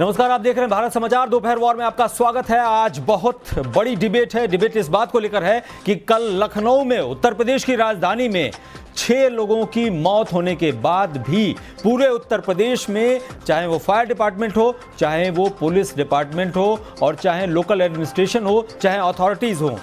नमस्कार, आप देख रहे हैं भारत समाचार। दोपहर वॉर में आपका स्वागत है। आज बहुत बड़ी डिबेट है। डिबेट इस बात को लेकर है कि कल लखनऊ में, उत्तर प्रदेश की राजधानी में छह लोगों की मौत होने के बाद भी पूरे उत्तर प्रदेश में चाहे वो फायर डिपार्टमेंट हो, चाहे वो पुलिस डिपार्टमेंट हो, और चाहे लोकल एडमिनिस्ट्रेशन हो, चाहे अथॉरिटीज हो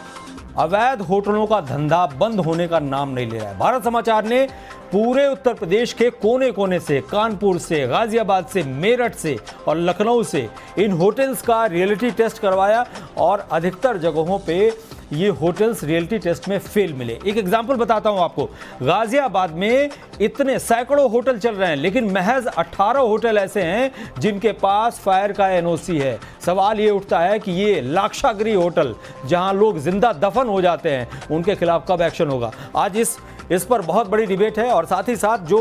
अवैध होटलों का धंधा बंद होने का नाम नहीं ले रहा है। भारत समाचार ने पूरे उत्तर प्रदेश के कोने कोने से, कानपुर से, गाजियाबाद से, मेरठ से और लखनऊ से इन होटल्स का रियलिटी टेस्ट करवाया और अधिकतर जगहों पे ये होटल्स रियलिटी टेस्ट में फेल मिले। एक एग्ज़ाम्पल बताता हूँ आपको। गाजियाबाद में इतने सैकड़ों होटल चल रहे हैं, लेकिन महज 18 होटल ऐसे हैं जिनके पास फायर का एनओसी है। सवाल ये उठता है कि ये लाक्षागृह होटल, जहाँ लोग ज़िंदा दफन हो जाते हैं, उनके खिलाफ कब एक्शन होगा? आज इस इस पर बहुत बड़ी डिबेट है और साथ ही साथ जो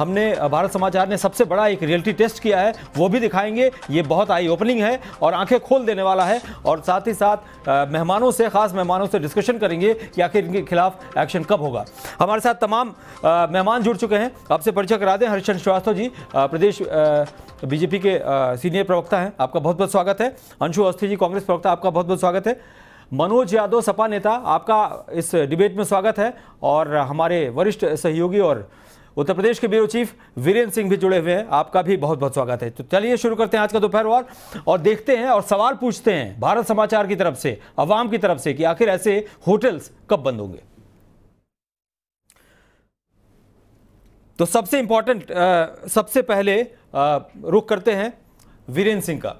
हमने भारत समाचार ने सबसे बड़ा एक रियलिटी टेस्ट किया है, वो भी दिखाएँगे। ये बहुत आई ओपनिंग है और आँखें खोल देने वाला है और साथ ही साथ मेहमानों से, खास मेहमानों से डिस्कशन करेंगे कि आखिर इनके खिलाफ एक्शन कब होगा। हमारे साथ तमाम मेहमान जुड़ चुके हैं। आपसे परिचय करा दें हरिश्चंद्र श्रीवास्तव जी प्रदेश बीजेपी के सीनियर प्रवक्ता हैं। आपका बहुत बहुत स्वागत है। अंशु अवस्थी जी, कांग्रेस प्रवक्ता, आपका बहुत बहुत स्वागत है। मनोज यादव, सपा नेता, आपका इस डिबेट में स्वागत है और हमारे वरिष्ठ सहयोगी और उत्तर प्रदेश के ब्यूरो चीफ वीरेंद्र सिंह भी जुड़े हुए हैं। आपका भी बहुत बहुत स्वागत है। तो चलिए शुरू करते हैं आज का दोपहर वार और देखते हैं और सवाल पूछते हैं भारत समाचार की तरफ़ से अवाम की तरफ़ से कि आखिर ऐसे होटल्स कब बंद होंगे? तो सबसे इंपॉर्टेंट सबसे पहले रुख करते हैं वीरेंद्र सिंह का।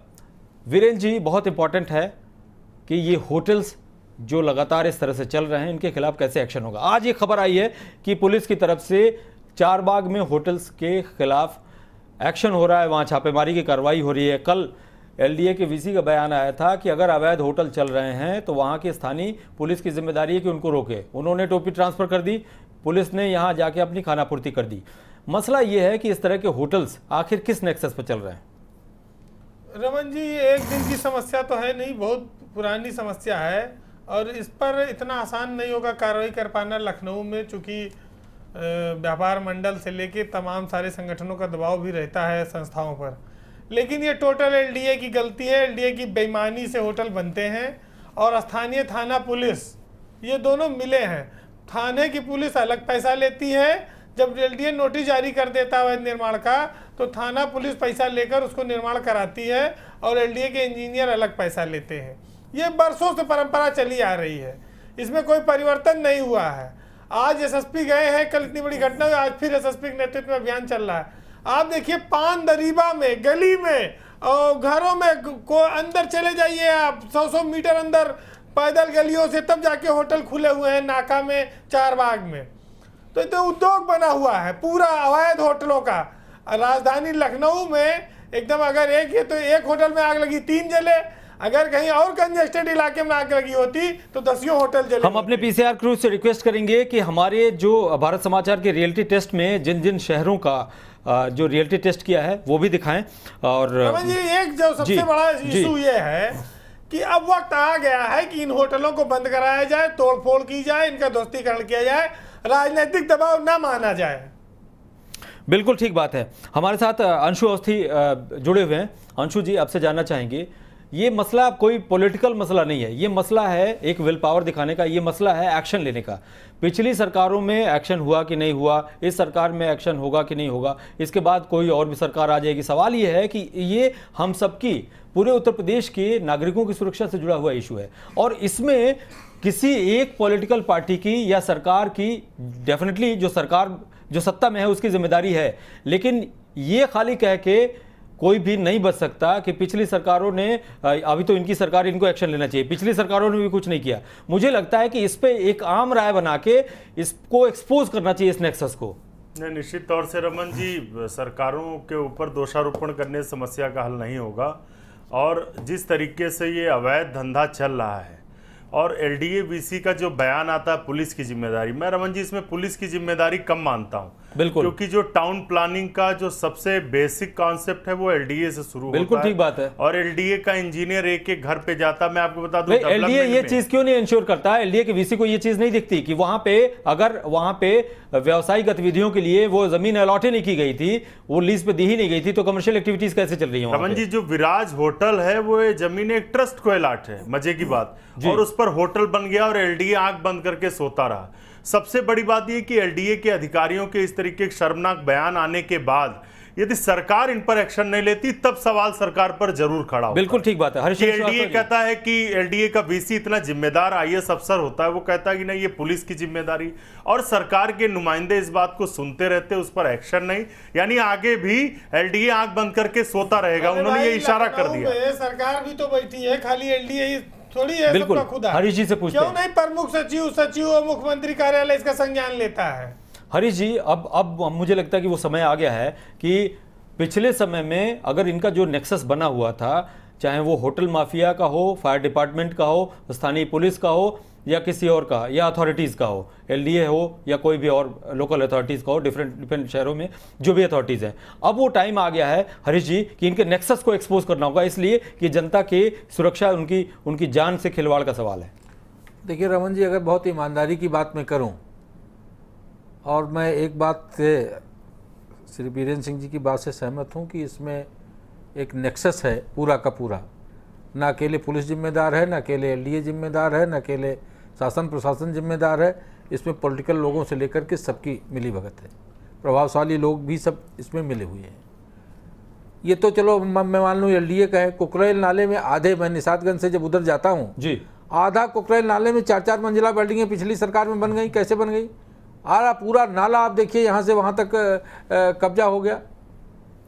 वीरेंद्र जी, बहुत इंपॉर्टेंट है कि ये होटल्स जो लगातार इस तरह से चल रहे हैं, इनके खिलाफ कैसे एक्शन होगा? आज ये खबर आई है कि पुलिस की तरफ़ से चार बाग में होटल्स के खिलाफ एक्शन हो रहा है। वहाँ छापेमारी की कार्रवाई हो रही है। कल एलडीए के वीसी का बयान आया था कि अगर अवैध होटल चल रहे हैं तो वहाँ की स्थानीय पुलिस की ज़िम्मेदारी है कि उनको रोके। उन्होंने टोपी ट्रांसफ़र कर दी। पुलिस ने यहाँ जाके अपनी खानापूर्ति कर दी। मसला ये है कि इस तरह के होटल्स आखिर किस नेक्सस पर चल रहे हैं? रमन जी एक दिन की समस्या तो है नहीं, बहुत पुरानी समस्या है। और इस पर इतना आसान नहीं होगा कार्रवाई कर पाना लखनऊ में, चूँकि व्यापार मंडल से लेके तमाम सारे संगठनों का दबाव भी रहता है संस्थाओं पर। लेकिन ये टोटल एलडीए की गलती है। एलडीए की बेईमानी से होटल बनते हैं और स्थानीय थाना पुलिस, ये दोनों मिले हैं। थाने की पुलिस अलग पैसा लेती है। जब एलडीए नोटिस जारी कर देता है निर्माण का तो थाना पुलिस पैसा लेकर उसको निर्माण कराती है और एलडीए के इंजीनियर अलग पैसा लेते हैं। ये बरसों से परंपरा चली आ रही है। इसमें कोई परिवर्तन नहीं हुआ है। आज एसएसपी गए हैं, कल इतनी बड़ी घटना हुई, आज फिर एसएसपी के नेतृत्व में अभियान चल रहा है। आप देखिए, पान दरीबा में, गली में और घरों में को अंदर चले जाइए आप। सौ सौ मीटर अंदर पैदल गलियों से तब जाके होटल खुले हुए हैं, नाका में, चार बाग में। तो तो उद्योग बना हुआ है, पूरा अवैध होटलों का। राजधानी लखनऊ में एकदम अगर एक है तो एक होटल में आग लगी, तीन जले। अगर कहीं और कंजेस्टेड इलाके में आग लगी होती तो दसियों होटल जले हम अपने पीसीआर क्रूज से रिक्वेस्ट करेंगे कि हमारे जो भारत समाचार के रियलिटी टेस्ट में जिन जिन शहरों का जो रियलिटी टेस्ट किया है वो भी दिखाएँ और जी एक जो सबसे बड़ा इशू ये है कि अब वक्त आ गया है कि इन होटलों को बंद कराया जाए तोड़फोड़ की जाए इनका दोस्तीकरण किया जाए राजनीतिक दबाव ना माना जाए। बिल्कुल ठीक बात है। हमारे साथ अंशु अवस्थी जुड़े हुए हैं। अंशु जी आपसे जानना चाहेंगे ये मसला कोई पॉलिटिकल मसला नहीं है। ये मसला है एक विल पावर दिखाने का, ये मसला है एक्शन लेने का। पिछली सरकारों में एक्शन हुआ कि नहीं हुआ, इस सरकार में एक्शन होगा कि नहीं होगा, इसके बाद कोई और भी सरकार आ जाएगी। सवाल ये है कि ये हम सबकी, पूरे उत्तर प्रदेश के नागरिकों की सुरक्षा से जुड़ा हुआ इशू है। और इसमें किसी एक पॉलिटिकल पार्टी की या सरकार की डेफिनेटली जो सरकार, जो सत्ता में है, उसकी ज़िम्मेदारी है। लेकिन ये खाली कह के कोई भी नहीं बच सकता कि पिछली सरकारों ने अभी तो इनकी सरकार, इनको एक्शन लेना चाहिए। पिछली सरकारों ने भी कुछ नहीं किया। मुझे लगता है कि इस पर एक आम राय बना के इसको एक्सपोज करना चाहिए इस नेक्सस को। नहीं, निश्चित तौर से रमन जी, सरकारों के ऊपर दोषारोपण करने समस्या का हल नहीं होगा। और जिस तरीके से ये अवैध धंधा चल रहा है, और एल डी का जो बयान आता है, पुलिस की ज़िम्मेदारी। मैं रमन जी, इसमें पुलिस की ज़िम्मेदारी कम मानता हूँ। बिल्कुल। क्योंकि जो टाउन प्लानिंग का जो सबसे बेसिक कॉन्सेप्ट है वो एलडीए से शुरू बिल्कुल ठीक बात है। और एलडीए का इंजीनियर एक एक घर पे जाता मैं आपको बता दूँ एलडीए ये चीज़ क्यों नहीं इंश्योर करता? है एलडीए के वीसी को ये चीज़ नहीं दिखती कि वहाँ पे अगर वहाँ पे व्यवसायिक गतिविधियों के लिए वो ज़मीन अलॉट ही नहीं की गई थी वो लीज पे दी ही नहीं गई थी तो कमर्शियल एक्टिविटीज़ कैसे चल रही है रमन जी जो विराज होटल है वो ज़मीन एक ट्रस्ट को अलाट है मज़े की बात। और उस पर होटल बन गया और एलडीए आँख बंद करके सोता रहा। सबसे बड़ी बात यह कि एलडीए के अधिकारियों के इस तरीके के शर्मनाक बयान आने के बाद यदि सरकार इन पर एक्शन नहीं लेती तब सवाल सरकार पर ज़रूर खड़ा बिल्कुल ठीक बात है। एलडीए जी। कहता है कि एलडीए का वीसी इतना जिम्मेदार आईएएस अफसर होता है वो कहता है कि नहीं ये पुलिस की ज़िम्मेदारी। और सरकार के नुमाइंदे इस बात को सुनते रहते उस पर एक्शन नहीं। यानी आगे भी एलडीए आँख बंद करके सोता रहेगा। उन्होंने ये इशारा कर दिया। सरकार भी तो बैठी है खाली एलडीए ही थोड़ी है बिल्कुल। हरीश जी से पूछते क्यों नहीं प्रमुख सचिव सचिव और मुख्यमंत्री कार्यालय इसका संज्ञान लेता है? हरीश जी अब अब मुझे लगता है कि वो समय आ गया है कि पिछले समय में अगर इनका जो नेक्सस बना हुआ था चाहे वो होटल माफिया का हो फायर डिपार्टमेंट का हो स्थानीय पुलिस का हो या किसी और का, या अथॉरिटीज़ का हो एलडीए हो, या कोई भी और लोकल अथॉरिटीज़ का हो डिफरेंट डिफरेंट शहरों में जो भी अथॉरिटीज़ हैं। अब वो टाइम आ गया है, हरीश जी, कि इनके नेक्सस को एक्सपोज करना होगा, इसलिए कि जनता की सुरक्षा, उनकी उनकी जान से खिलवाड़ का सवाल है। देखिए, रमन जी, अगर बहुत ईमानदारी की बात मैं करूँ, और मैं एक बात से, श्री बीरेंद्र सिंह जी की बात से सहमत हूँ कि इसमें एक नेक्सस है, पूरा का पूरा। ना अकेले पुलिस जिम्मेदार है, न अकेले एलडीए जिम्मेदार है, न अकेले शासन प्रशासन जिम्मेदार है इसमें पॉलिटिकल लोगों से लेकर के सबकी मिली भगत है। प्रभावशाली लोग भी सब इसमें मिले हुए हैं। ये तो चलो मैं मान लूँ एल डी का है कुकरेल नाले में आधे मैं निषादगंज से जब उधर जाता हूँ जी। आधा कुकरेल नाले में चार चार मंजिला बिल्डिंगें पिछली सरकार में बन गई कैसे बन गई? आरा पूरा नाला आप देखिए यहाँ से वहाँ तक कब्जा हो गया।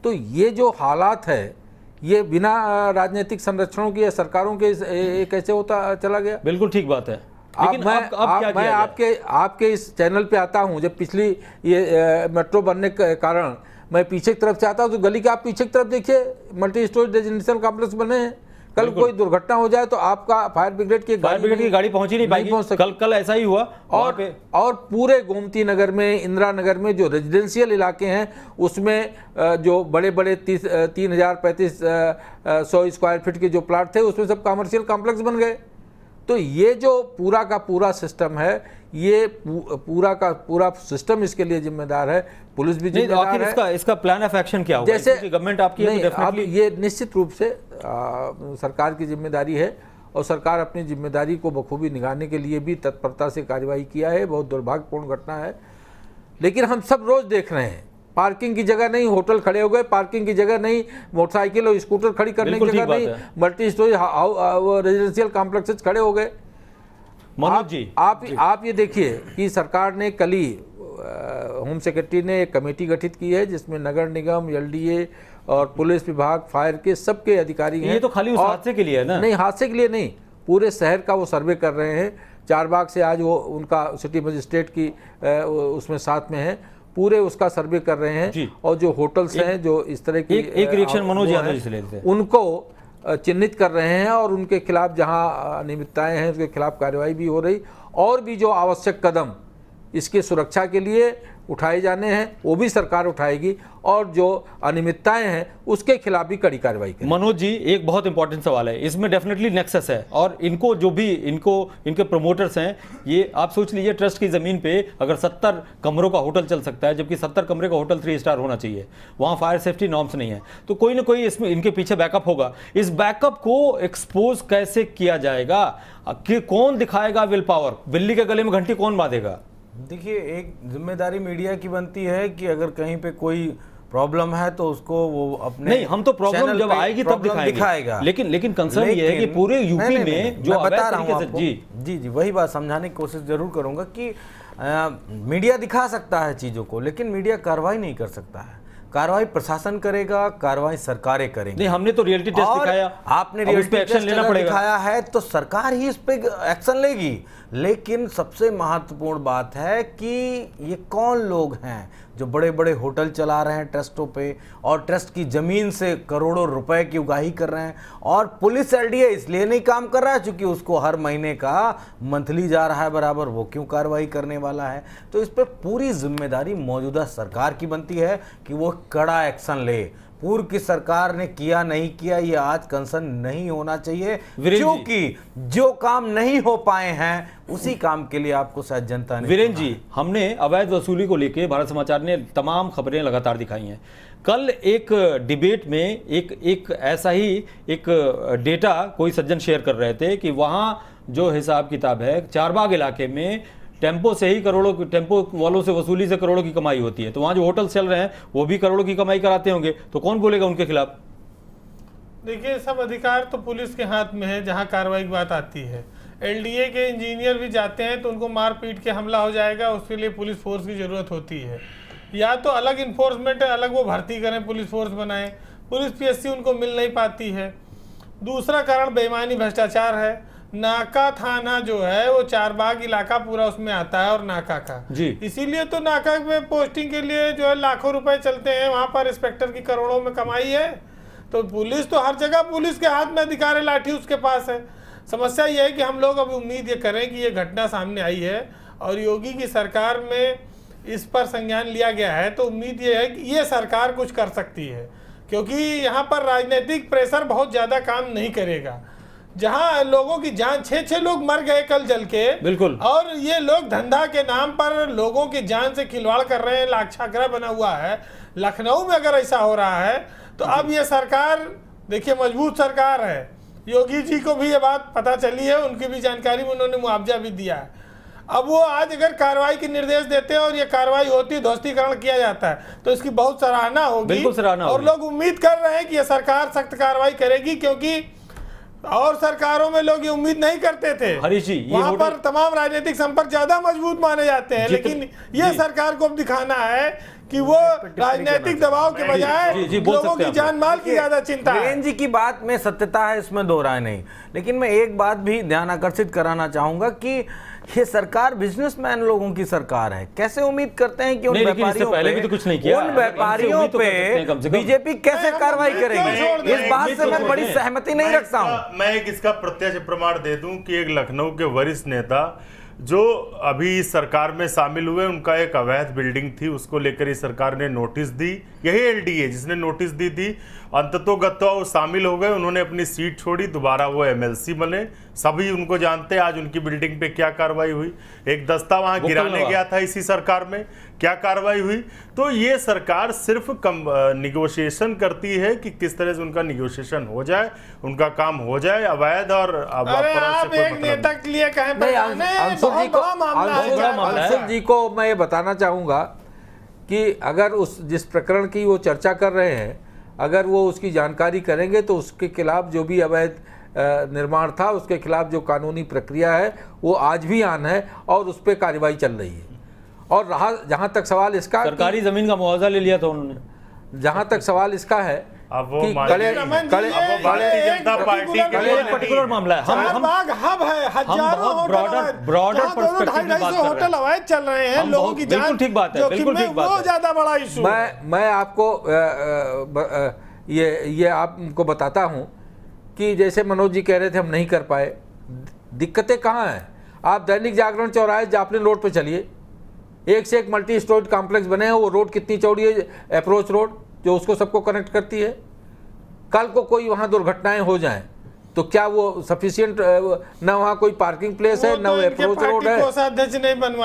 तो ये जो हालात है ये बिना राजनीतिक संरक्षणों की या सरकारों के कैसे होता चला गया? बिल्कुल ठीक बात है। लेकिन मैं अब अब आप, क्या मैं आपके आपके इस चैनल पे आता हूँ जब पिछली ये मेट्रो बनने के कारण मैं पीछे की तरफ़ से आता हूँ तो गली के आप पीछे की तरफ़ देखिए मल्टी स्टोरेज रेजिडेंशियल कॉम्प्लेक्स बने हैं। कल कोई दुर्घटना हो जाए तो आपका फायर ब्रिगेड की फायर ब्रिगेड की गाड़ी पहुँची नहीं पाएगी। पहुँच कल कल ऐसा ही हुआ और और पूरे गोमती नगर में इंदिरा नगर में जो रेजिडेंशियल इलाके हैं उसमें जो बड़े बड़े तीस तीन हज़ार पैंतीस सौ स्क्वायर फीट के जो प्लाट थे उसमें सब कमर्शियल कॉम्प्लेक्स बन गए। तो ये जो पूरा का पूरा सिस्टम है ये पूरा का पूरा सिस्टम इसके लिए जिम्मेदार है पुलिस भी तो जिम्मेदार आखिर है। इसका इसका प्लान ऑफ़ एक्शन क्या होगा? जैसे गवर्नमेंट आपकी है नहीं, तो अब ये निश्चित रूप से आ, सरकार की ज़िम्मेदारी है और सरकार अपनी ज़िम्मेदारी को बखूबी निभाने के लिए भी तत्परता से कार्यवाही किया है बहुत दुर्भाग्यपूर्ण घटना है। लेकिन हम सब रोज देख रहे हैं पार्किंग की जगह नहीं होटल खड़े हो गए पार्किंग की जगह नहीं मोटरसाइकिल और स्कूटर खड़ी करने की जगह नहीं मल्टी स्टोरी रेजिडेंशियल कॉम्प्लेक्सेस खड़े हो गए। मनोज आप, जी। आप आप ये देखिए कि सरकार ने कल ही होम सेक्रेटरी ने एक कमेटी गठित की है जिसमें नगर निगम एलडीए और पुलिस विभाग फायर के सबके अधिकारी हैं। ये तो खाली उस हादसे के लिए है ना? नहीं हादसे के लिए नहीं पूरे शहर का वो सर्वे कर रहे हैं। चार बाग से आज वो उनका सिटी मजिस्ट्रेट की उसमें साथ में है। पूरे उसका सर्वे कर रहे हैं और जो होटल्स हैं जो इस तरह की एक- एक रिएक्शन मनोज यादव उनको चिन्हित कर रहे हैं और उनके खिलाफ जहाँ अनियमितताएँ हैं उसके खिलाफ कार्रवाई भी हो रही। और भी जो आवश्यक कदम इसके सुरक्षा के लिए उठाए जाने हैं, वो भी सरकार उठाएगी और जो अनियमितताएँ हैं, उसके खिलाफ भी कड़ी कार्रवाई करेगी। मनोज जी, एक बहुत इंपॉर्टेंट सवाल है। इसमें डेफिनेटली नेक्सस है और इनको जो भी, इनको, इनके प्रमोटर्स हैं, ये आप सोच लीजिए ट्रस्ट की ज़मीन पे अगर 70 कमरों का होटल चल सकता है, जबकि 70 कमरे का होटल थ्री स्टार होना चाहिए, वहाँ फायर सेफ्टी नॉर्म्स नहीं है। तो कोई ना कोई इसमें, इनके पीछे बैकअप होगा। इस बैकअप को एक्सपोज कैसे किया जाएगा? कि कौन दिखाएगा विल पावर बिल्ली के गले में घंटी कौन बांधेगा? देखिए एक ज़िम्मेदारी मीडिया की बनती है कि अगर कहीं पे कोई प्रॉब्लम है तो उसको वो अपने नहीं हम तो प्रॉब्लम जब आएगी तब दिखाएगा। लेकिन लेकिन कंसर्न ये है कि पूरे यूपी नहीं, नहीं, में जो बता रहा हूँ जी। जी जी वही बात समझाने की कोशिश ज़रूर करूँगा कि अ, मीडिया दिखा सकता है चीज़ों को लेकिन मीडिया कार्रवाई नहीं कर सकता है। कार्रवाई प्रशासन करेगा कार्रवाई सरकारें करेंगी। नहीं हमने तो रियलिटी टेस्ट दिखाया। आपने रियलिटी एक्शन लेना पड़ेगा। दिखाया है तो सरकार ही इस पे एक्शन लेगी। लेकिन सबसे महत्वपूर्ण बात है कि ये कौन लोग हैं जो बड़े बड़े होटल चला रहे हैं ट्रस्टों पे और ट्रस्ट की ज़मीन से करोड़ों रुपए की उगाही कर रहे हैं और पुलिस एलडीए इसलिए नहीं काम कर रहा है क्योंकि उसको हर महीने का मंथली जा रहा है बराबर, वो क्यों कार्रवाई करने वाला है? तो इस पर पूरी ज़िम्मेदारी मौजूदा सरकार की बनती है कि वो कड़ा एक्शन ले। पूर्व की सरकार ने किया नहीं किया ये आज कंसर्न नहीं होना चाहिए। क्योंकि जो काम नहीं हो पाए हैं उसी काम के लिए आपको शायद जनता ने वीरेंद्र जी हमने अवैध वसूली को लेकर भारत समाचार ने तमाम खबरें लगातार दिखाई हैं। कल एक डिबेट में एक एक ऐसा ही एक डेटा कोई सज्जन शेयर कर रहे थे कि वहाँ जो हिसाब किताब है चारबाग इलाके में टेंपो से ही करोड़ों टेंपो वालों से वसूली से करोड़ों की कमाई होती है। तो वहाँ जो होटल चल रहे हैं, वो भी करोड़ों की कमाई कराते होंगे। तो कौन बोलेगा उनके खिलाफ? देखिए, सब अधिकार तो पुलिस के हाथ में है, जहाँ कार्रवाई की बात आती है। एलडीए के इंजीनियर भी जाते हैं तो उनको मार पीट के हमला हो जाएगा, उसके लिए पुलिस फोर्स की ज़रूरत होती है। या तो अलग इन्फोर्समेंट है, अलग वो भर्ती करें, पुलिस फोर्स बनाएँ। पुलिस पीएससी उनको मिल नहीं पाती है। दूसरा कारण, बेईमानी भ्रष्टाचार है। नाका थाना जो है वो चारबाग इलाका पूरा उसमें आता है और नाका का। जी। इसीलिए तो नाका में पोस्टिंग के लिए जो है लाखों रुपए चलते हैं। वहाँ पर इंस्पेक्टर की करोड़ों में कमाई है। तो पुलिस तो हर जगह पुलिस के हाथ में अधिकार है लाठी उसके पास है। समस्या ये है कि हम लोग अब उम्मीद ये करें कि ये घटना सामने आई है और योगी की सरकार में इस पर संज्ञान लिया गया है तो उम्मीद ये है कि ये सरकार कुछ कर सकती है। क्योंकि यहाँ पर राजनीतिक प्रेशर बहुत ज़्यादा काम नहीं करेगा। जहाँ लोगों की जान छः छः लोग मर गए कल जल के। बिल्कुल। और ये लोग धंधा के नाम पर लोगों की जान से खिलवाड़ कर रहे हैं लाक्षाग्रह बना हुआ है। लखनऊ में अगर ऐसा हो रहा है तो अब ये सरकार देखिए मज़बूत सरकार है। योगी जी को भी ये बात पता चली है उनकी भी जानकारी में उन्होंने मुआवजा भी दिया है। अब वो आज अगर कार्रवाई के निर्देश देते हैं और ये कार्रवाई होती है ध्वस्तीकरण किया जाता है तो इसकी बहुत सराहना होगी। बिल्कुल सराहना और लोग उम्मीद कर रहे हैं कि ये सरकार सख्त कार्रवाई करेगी क्योंकि और सरकारों में लोग ये उम्मीद नहीं करते थे। हरीश जी, ये वहाँ पर तमाम राजनीतिक संपर्क ज़्यादा मज़बूत माने जाते हैं लेकिन ये सरकार को अब दिखाना है कि वो राजनीतिक दबाव के बजाय लोगों की जान माल की ज़्यादा चिंता है। जी की बात में सत्यता है इसमें दो राय नहीं। लेकिन मैं एक बात भी ध्यान आकर्षित कराना चाहूँगा कि ये सरकार बिजनेसमैन लोगों की सरकार है। कैसे उम्मीद करते हैं कि उन व्यापारियों पहले पे भी तो कुछ नहीं किया। उन व्यापारियों तो पे से कम। बीजेपी कैसे कार्रवाई करेगी? इस बात से तो मैं बड़ी सहमति नहीं रखता हूँ। मैं एक इसका प्रत्यक्ष प्रमाण दे दूँ कि एक लखनऊ के वरिष्ठ नेता जो अभी सरकार में शामिल हुए, उनका एक अवैध बिल्डिंग थी, उसको लेकर ही सरकार ने नोटिस दी। यही एलडीए जिसने नोटिस दी थी। अंततोगत्वा वो शामिल हो गए उन्होंने अपनी सीट छोड़ी दोबारा वो एमएलसी बने। सभी उनको जानते हैं आज उनकी बिल्डिंग पे क्या कार्रवाई हुई। एक दस्ता वहाँ गिराने गया था इसी सरकार में क्या कार्रवाई हुई? तो ये सरकार सिर्फ़ कम निगोशिएशन करती है कि किस तरह से उनका निगोशिएशन हो जाए उनका काम हो जाए अवैध और आप एक मतलब नेता के लिए कहें नहीं परेशान अंश- अंशुल जी को मैं ये बताना चाहूँगा कि अगर उस जिस प्रकरण की वो चर्चा कर रहे हैं अगर वो उसकी जानकारी करेंगे तो उसके खिलाफ जो भी अवैध निर्माण था उसके खिलाफ जो कानूनी प्रक्रिया है वो आज भी आन है और उस पर कार्रवाई चल रही है। और रहा जहाँ तक सवाल इसका सरकारी ज़मीन का मुआवजा ले लिया था उन्होंने। जहाँ तक सवाल इसका है अब वो कले कले जनता पार्टी के लिए। पर्टिकुलर मामला है। हम हम हब है हज़ारों में बात कर रहे होटल अवैध चल रहे हैं लोगों की जान ठीक बात है, बिल्कुल ठीक बात है। ज़्यादा बड़ा इशू मैं मैं आपको ये ये आपको बताता हूँ कि जैसे मनोज जी कह रहे थे हम नहीं कर पाए। दिक्कतें कहाँ हैं? आप दैनिक जागरण चौराहे जापलिन रोड पर चलिए। एक से एक मल्टी स्टोरेज कॉम्प्लेक्स बने हैं वो रोड कितनी चौड़ी है अप्रोच रोड जो उसको सबको कनेक्ट करती है। कल को कोई वहाँ दुर्घटनाएँ हो जाएँ तो क्या वो सफिशियंट न वहाँ कोई पार्किंग प्लेस है न वो अप्रोच रोड है।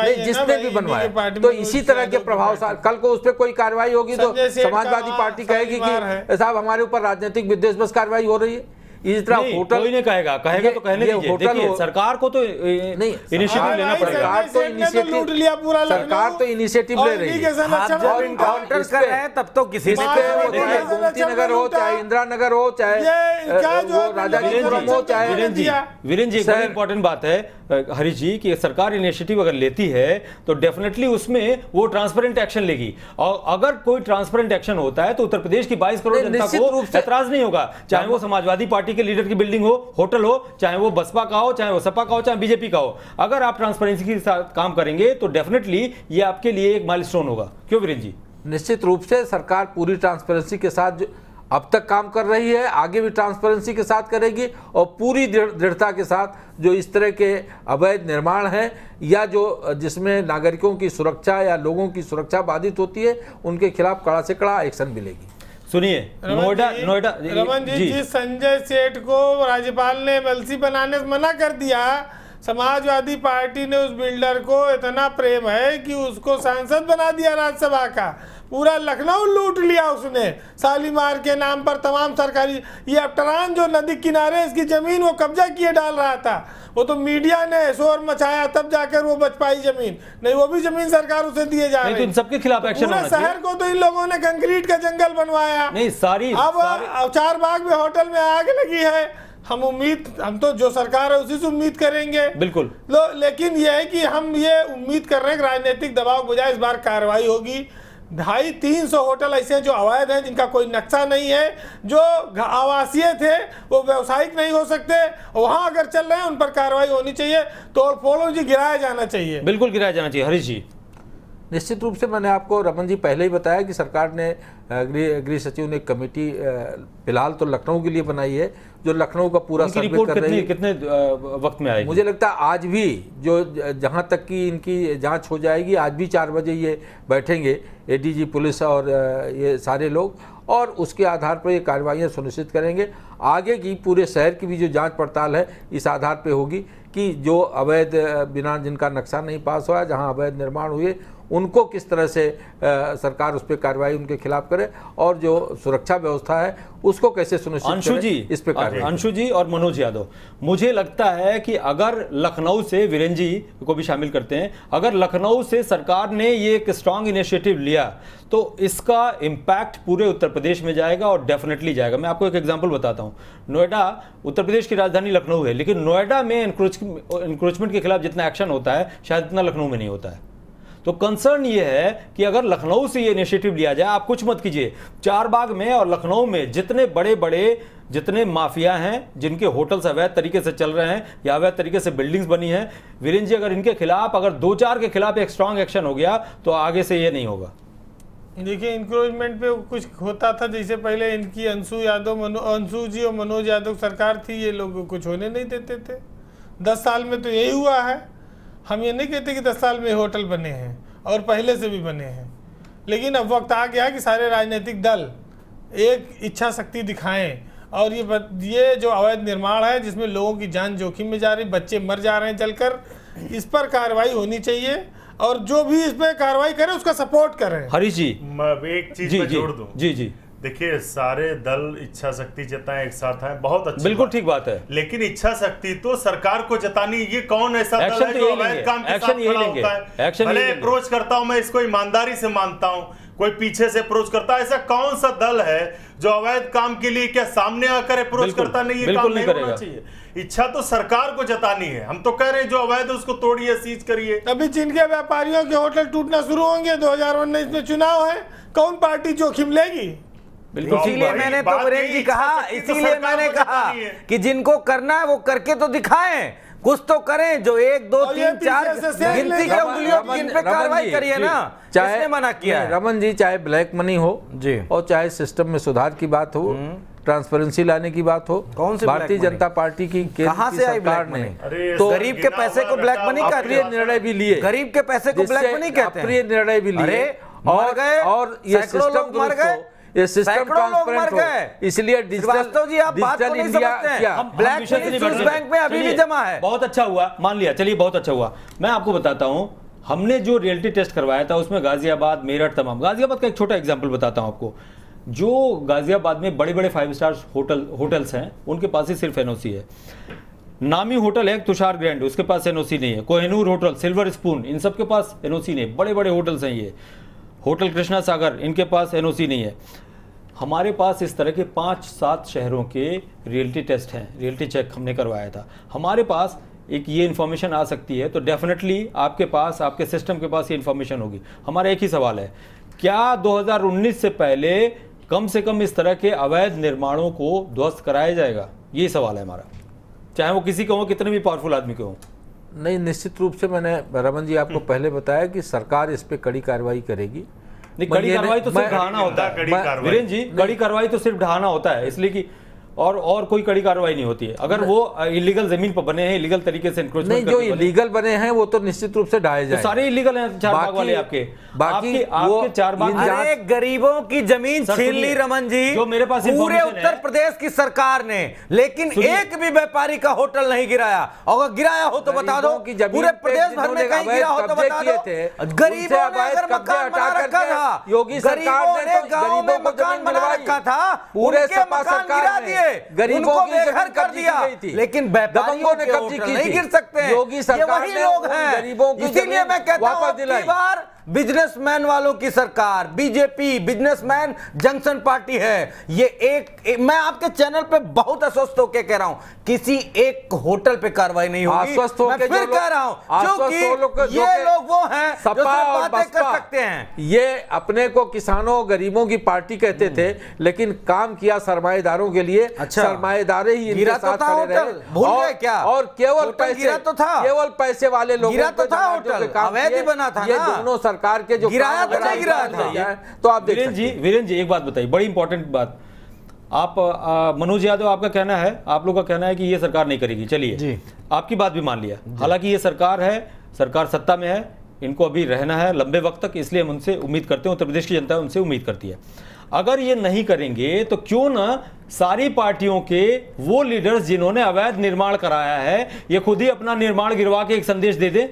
नहीं जिसने भी बनवाया। तो इसी तरह के प्रभाव कल को उस पर कोई कार्रवाई होगी तो समाजवादी पार्टी कहेगी कि साहब हमारे ऊपर राजनीतिक विद्वेश बस कार्रवाई हो रही है। इस तरह होटल कोई नहीं कहेगा। कहेगा तो कहने दीजिए। होटल हो- सरकार को तो नहीं इनिशिएटिव लेना पड़ेगा। सरकार तो सेठ तो इनिशिएटिव- लूट लिया पूरा सरकार तो इनिशिएटिव ले रही है। आप अच्छा जब इनकाउंटर कर रहे हैं तब तो किसी ने पे वो चाहे गोमती नगर हो चाहे इंदिरा नगर हो चाहे ये क्या जो वो राजा वीरेंद्र जी जी, हो चाहे वीरेंद्र जी एक इंपॉर्टेंट बात है हरीश जी कि सरकार इनिशिएटिव अगर लेती है तो डेफिनेटली उसमें वो ट्रांसपेरेंट एक्शन लेगी। और अगर कोई ट्रांसपेरेंट एक्शन होता है तो उत्तर प्रदेश की 22 करोड़ जनता को ऐतराज नहीं होगा चाहे वो समाजवादी पार्टी के लीडर की बिल्डिंग हो, होटल हो, चाहे वो बसपा का हो, चाहे वो सपा का हो, चाहे बीजेपी का हो। अगर आप ट्रांसपेरेंसी के साथ काम करेंगे तो डेफिनेटली ये आपके लिए एक माइलस्टोन होगा। क्यों वीरेंद्र जी? निश्चित रूप से सरकार पूरी ट्रांसपेरेंसी के साथ अब तक काम कर रही है, आगे भी ट्रांसपेरेंसी के साथ करेगी और पूरी दृढ़ता के साथ जो इस तरह के अवैध निर्माण है या जो जिसमें नागरिकों की सुरक्षा या लोगों की सुरक्षा बाधित होती है, उनके खिलाफ कड़ा से कड़ा एक्शन मिलेगी सुनिए नोएडा नोएडा रमन जी, जी संजय सेठ को राज्यपाल ने एमएलसी बनाने से मना कर दिया। समाजवादी पार्टी ने उस बिल्डर को इतना प्रेम है कि उसको सांसद बना दिया राज्यसभा का। पूरा लखनऊ लूट लिया उसने। शालीमार के नाम पर तमाम सरकारी ये अफटरान जो नदी किनारे इसकी ज़मीन वो कब्जा किए डाल रहा था। वो तो मीडिया ने शोर मचाया तब जाकर वो बच पाई ज़मीन। नहीं वो भी ज़मीन सरकार उसे दिए जा तो रही। इन सबके खिलाफ एक्शन पूरे शहर को तो इन लोगों ने कंक्रीट का जंगल बनवाया। नहीं सारी अब चार बाग में होटल में आग लगी है। हम उम्मीद हम तो जो सरकार है उसी से उम्मीद करेंगे। बिल्कुल। लो लेकिन यह है कि हम ये उम्मीद कर रहे हैं कि राजनीतिक दबाव के बजाय इस बार कार्रवाई होगी। ढाई तीन सौ होटल ऐसे हैं जो अवैध हैं जिनका कोई नक्शा नहीं है। जो आवासीय थे वो व्यवसायिक नहीं हो सकते। वहाँ अगर चल रहे हैं उन पर कार्रवाई होनी चाहिए। तोड़ फोड़ों जी गिराया जाना चाहिए। बिल्कुल गिराया जाना चाहिए। हरीश जी। निश्चित रूप से मैंने आपको रमन जी पहले ही बताया कि सरकार ने गृह गृह सचिव ने एक कमेटी फ़िलहाल तो लखनऊ के लिए बनाई है। जो लखनऊ का पूरा सर्वे कर रही है। कितने वक्त में आएगी? मुझे लगता है आज भी जो जहाँ तक की इनकी जाँच हो जाएगी आज भी चार बजे ये बैठेंगे एडीजी पुलिस और ये सारे लोग और उसके आधार पर ये कार्रवाइयाँ सुनिश्चित करेंगे। आगे की पूरे शहर की भी जो जाँच पड़ताल है इस आधार पे होगी कि जो अवैध बिना जिनका नक्शा नहीं पास हुआ जहाँ अवैध निर्माण हुए उनको किस तरह से अ, सरकार उस पर कार्रवाई उनके खिलाफ करे और जो सुरक्षा व्यवस्था है उसको कैसे सुनिश्चित अंशु जी इस पे कार्रवाई अंशु जी और मनोज यादव मुझे लगता है कि अगर लखनऊ से वीरेंद्र जी को भी शामिल करते हैं अगर लखनऊ से सरकार ने ये एक स्ट्रांग इनिशिएटिव लिया तो इसका इम्पैक्ट पूरे उत्तर प्रदेश में जाएगा और डेफिनेटली जाएगा। मैं आपको एक एग्जांपल बताता हूँ। नोएडा उत्तर प्रदेश की राजधानी लखनऊ है लेकिन नोएडा में इंक्रोचमेंट के खिलाफ जितना एक्शन होता है शायद इतना लखनऊ में नहीं होता है। तो कंसर्न ये है कि अगर लखनऊ से ये इनिशिएटिव लिया जाए, आप कुछ मत कीजिए। चार बाग में और लखनऊ में जितने बड़े बड़े जितने माफिया हैं, जिनके होटल्स अवैध तरीके से चल रहे हैं या अवैध तरीके से बिल्डिंग्स बनी हैं, वीरेंद्र जी, अगर इनके खिलाफ, अगर दो चार के खिलाफ एक स्ट्रांग एक्शन हो गया तो आगे से ये नहीं होगा। देखिए इंक्रोचमेंट पे कुछ होता था, जैसे पहले इनकी अंशु यादव, मनो, अंशु जी और मनोज यादव सरकार थी, ये लोग कुछ होने नहीं देते थे। दस साल में तो यही हुआ है। हम ये नहीं कहते कि दस साल में होटल बने हैं और पहले से भी बने हैं। लेकिन अब वक्त आ गया कि सारे राजनीतिक दल एक इच्छा शक्ति दिखाएँ और ये ये जो अवैध निर्माण है जिसमें लोगों की जान जोखिम में जा रही बच्चे मर जा रहे हैं जलकर इस पर कार्रवाई होनी चाहिए और जो भी इस पर कार्रवाई करे उसका सपोर्ट करें। हरीश जी। मैं एक चीज़ जी जी। जोड़ दूँ। जी जी। देखिए सारे दल इच्छा शक्ति जताएँ एक साथ हैं बहुत अच्छी बिल्कुल ठीक बात है। लेकिन इच्छा शक्ति तो सरकार को जतानी ये कौन ऐसा दल है तो जो अवैध काम के साथ खड़ा होता है। भले अप्रोच करता हूँ मैं इसको ईमानदारी से मानता हूँ कोई पीछे से अप्रोच करता है ऐसा कौन सा दल है जो अवैध काम के लिए क्या सामने आकर अप्रोच करता नहीं ये काम नहीं होना चाहिए। इच्छा तो सरकार को जतानी है। हम तो कह रहे हैं जो अवैध उसको तोड़िए सीज करिए। अभी जिनके व्यापारियों के होटल टूटना शुरू होंगे 2019 में चुनाव है कौन पार्टी जोखिम लेगी? बिल्कुल। इसीलिए मैंने तो यही जी कहा तो इसीलिए मैंने कहा कि जिनको करना है वो करके तो दिखाएँ। कुछ तो करें जो एक दो तीन चार गिनती के उंगलियों पे कार्रवाई करिए ना। चाहे मना किया है? रमन जी चाहे ब्लैक मनी हो जी। और चाहे सिस्टम में सुधार की बात हो ट्रांसपेरेंसी लाने की बात हो कौन सी भारतीय जनता पार्टी की कहाँ से आई सरकार black ने तो गरीब के पैसे को ब्लैक मनी का है, अप्रिय निर्णय भी लिए। गरीब के पैसे को ब्लैक मनी कहते अप्रिय निर्णय भी लिए। और गए, और ये सिस्टम मर गए, हो। ये सिस्टम ट्रांसपेरेंट हो। इसलिए डिजिटल जी, आप बात को नहीं इंडिया समझते हैं। हम- ब्लैक। बैंक में अभी भी जमा है। बहुत अच्छा हुआ मान लिया। चलिए बहुत अच्छा हुआ। मैं आपको बताता हूँ हमने जो रियलिटी टेस्ट करवाया था उसमें गाजियाबाद मेरठ तमाम। गाजियाबाद का एक छोटा एग्ज़ाम्पल बताता हूँ आपको। जो गाजियाबाद में बड़े बड़े फाइव स्टार होटल होटल्स हैं उनके पास ही सिर्फ़ एनओसी है। नामी होटल है तुषार ग्रैंड उसके पास एनओसी नहीं है। कोहिनूर होटल सिल्वर स्पून इन सब के पास एनओसी नहीं है। बड़े बड़े होटल्स हैं ये। होटल कृष्णा सागर इनके पास एनओसी नहीं है। हमारे पास इस तरह के पाँच सात शहरों के रियलिटी टेस्ट हैं। रियलिटी चेक हमने करवाया था। हमारे पास एक ये इन्फॉर्मेशन आ सकती है तो डेफिनेटली आपके पास आपके सिस्टम के पास ये इन्फॉर्मेशन होगी। हमारा एक ही सवाल है क्या 2019 से पहले कम से कम इस तरह के अवैध निर्माणों को ध्वस्त कराया जाएगा? ये सवाल है हमारा। चाहे वो किसी के हो कितने भी पावरफुल आदमी के हो। नहीं निश्चित रूप से मैंने रमन जी आपको पहले बताया कि सरकार इस पर कड़ी कार्रवाई करेगी। नहीं कड़ी कार्रवाई तो सिर्फ़ ढहाना होता है। वीरेन जी कड़ी कार्रवाई तो सिर्फ़ ढहाना होता है इसलिए कि और और कोई कड़ी कार्रवाई नहीं होती है। अगर वो इलीगल ज़मीन पर बने हैं इलीगल तरीके से नहीं जो इलीगल बने हैं वो तो निश्चित रूप से ढाए तो जाए सारे इलीगल हैं चार बाग वाले आपके। बाकी आपके, आपके चार बाग अरे, गरीबों की ज़मीन छीन ली रमन जी। जो मेरे पास पूरे उत्तर प्रदेश की सरकार ने लेकिन एक भी व्यापारी का होटल नहीं गिराया। अगर गिराया हो तो बता दो की पूरे प्रदेश भर में कहीं गिरा हो तो बता दो। गरीबों ने अगर मकान बना रखा था योगी सरकार ने तो गाँव में गरीबों को मकान बना रखा था पूरे सपा मकान सरकार गिरा दिए। गरीबों उनको की बेघर कर दिया थी। लेकिन दबंगों ने कब्जी की नहीं गिर सकते हैं योगी ये सरकार वही लोग हैं गरीबों की इसीलिए मैं कहता हूँ। बार बिजनेसमैन वालों की सरकार बीजेपी बिजनेसमैन जंक्शन पार्टी है ये एक, मैं आपके चैनल पे बहुत अस्वस्थ होकर कह रहा हूँ किसी एक होटल पे कार्रवाई नहीं होगी आश्वस्त मैं होके फिर कह रहा हूँ क्योंकि ये लोग वो हैं जो सपा और बातें कर सकते हैं ये अपने को किसानों गरीबों की पार्टी कहते थे लेकिन काम किया सरमाएदारों के लिए अच्छा। सरमाएदारे ही इनके तो साथ खड़े रहे भूल गए क्या? और केवल पैसे तो था। केवल पैसे वाले लोगों तो था होटल। बना था ये दोनों सरकार के जो गिराया तो गिराया। तो आप सकते जी हैं। वीरेंद्र जी एक बात बताइए बड़ी इंपॉर्टेंट बात। आप मनोज यादव आपका कहना है आप लोग का कहना है कि ये सरकार नहीं करेगी। चलिए आपकी बात भी मान लिया। हालाँकि ये सरकार है सरकार सत्ता में है इनको अभी रहना है लंबे वक्त तक इसलिए हम उनसे उम्मीद करते हैं उत्तर प्रदेश की जनता उनसे उम्मीद करती है। अगर ये नहीं करेंगे तो क्यों ना सारी पार्टियों के वो लीडर्स जिन्होंने अवैध निर्माण कराया है ये खुद ही अपना निर्माण गिरवा के एक संदेश दे दें।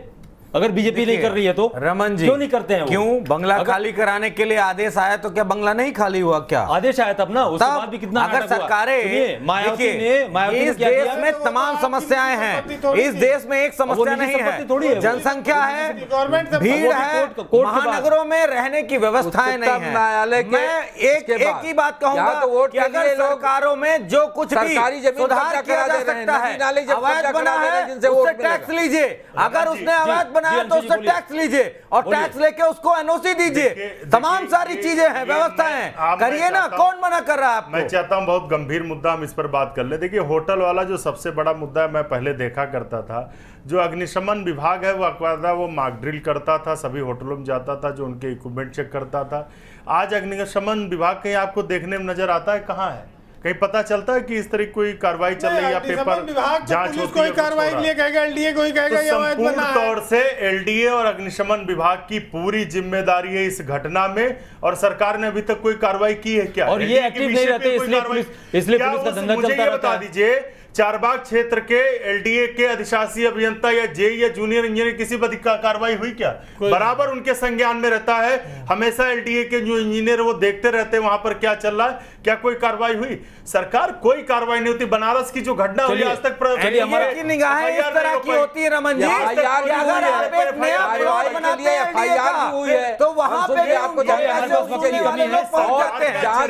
अगर बीजेपी नहीं कर रही है तो रमन जी क्यों नहीं करते हैं क्यों? बंगला अगर- खाली कराने के लिए आदेश आया तो क्या बंगला नहीं खाली हुआ क्या? आदेश आया तब ना उसके बाद भी कितना अगर सरकारें मायावती ने मायावती इस देश में तमाम समस्याएँ हैं। इस देश में एक समस्या नहीं संपत्ति थोड़ी है, है जनसंख्या है गवर्नमेंट भीड़ है। महानगरों में रहने की व्यवस्थाएँ नहीं है। न्यायालय के एक एक ही बात कहूँगा तो वोट कि अगर सरकारों में जो कुछ भी सरकारी ज़मीन सुधार किया जा हैं, सकता है जब अवैध बना हैं, जिनसे उससे वोट टैक्स लीजिए। अगर उसने अवैध बनाया जी, तो उससे टैक्स लीजिए और टैक्स लेके उसको एनओसी दीजिए। तमाम सारी चीज़ें हैं व्यवस्थाएँ हैं। करिए ना कौन मना कर रहा है मैं चाहता हूँ बहुत गंभीर मुद्दा हम इस पर बात कर ले। देखिए होटल वाला जो सबसे बड़ा मुद्दा है मैं पहले देखा करता था। जो अग्निशमन विभाग है वो अकवादा वो मार्क ड्रिल करता था सभी होटलों में जाता था जो उनके इक्विपमेंट चेक करता था। आज अग्निशमन विभाग कहीं आपको देखने में नज़र आता है कहाँ है? कहीं पता चलता है कि इस तरह की कोई कार्रवाई चल रही है या पेपर विभाग तो जाँच कोई कार्रवाई के लिए कहेगा एलडीए कोई तो कहेगा ये अवैध संपूर्ण तौर से एलडीए और अग्निशमन विभाग की पूरी ज़िम्मेदारी है इस घटना में और सरकार ने अभी तक कोई कार्रवाई की है क्या? और ये के एक्टिव नहीं रहते, इसलिए इसलिए पुलिस का धंधा मुझे चलता रहता बता दीजिए चारबाग क्षेत्र के एलडीए के अधिशासी अभियंता या जे या जूनियर इंजीनियर किसी पर का- कार्रवाई हुई क्या? बराबर उनके संज्ञान में रहता है। हमेशा एलडीए के जो इंजीनियर वो देखते रहते हैं वहाँ पर क्या चल रहा है। क्या कोई कार्रवाई हुई? सरकार कोई कार्रवाई नहीं होती। बनारस की जो घटना हुई आज तक की निगाहें इस तरह की होती है रमन जी। या कि FIR भी अगर आप एक नया प्लॉट बनाते हैं एनडीए FIR का भी हुई है। तो वहाँ पे आपको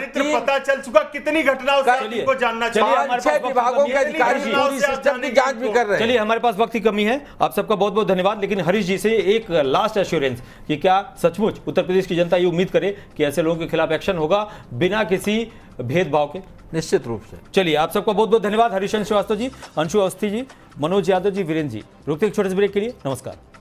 की- पता चल चुका कितनी घटनाओं आपको जानना चाहिए हमारे पास वक्त विभागों के अधिकारी पूरी सिस्टम की जाँच भी कर रहे हैं। चलिए हमारे पास वक्त की कमी है आप सबका बहुत बहुत धन्यवाद। लेकिन हरीश जी से एक लास्ट एश्योरेंस कि क्या सचमुच उत्तर प्रदेश की जनता ये उम्मीद करे कि ऐसे लोगों के खिलाफ एक्शन होगा। बिना किसी भेदभाव के निश्चित रूप से। चलिए, आप सबका बहुत बहुत धन्यवाद हरिशन श्रीवास्तव जी, अंशु अवस्थी जी, मनोज यादव जी, वीरेंद्र जी। रुकते छोटे से ब्रेक के लिए। नमस्कार।